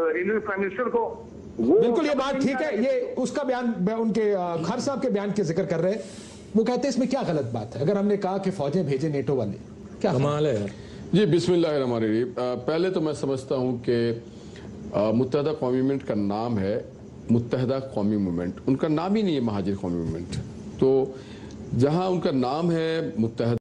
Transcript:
Indian prime minister को बिल्कुल ये बात ठीक है। ये उसका बयान उनके खर साहब के बयान के ज़िक्र कर रहे हैं। वो कहते हैं इसमें क्या गलत बात है? अगर हमने कहा कि फौजें भेजे नेटो वाले क्या कमाल है यार। जी बिस्मिल्लाहिर्रहमानिर्रहीम अ, पहले तो मैं समझता हूँ कि मुतहदा कौमी मूवमेंट का नाम है मुतहदा कौमी मूवमेंट। उनका नाम ही नहीं है महाजिर कौमी मूवमेंट। तो जहाँ उनका नाम है मुत्तहदा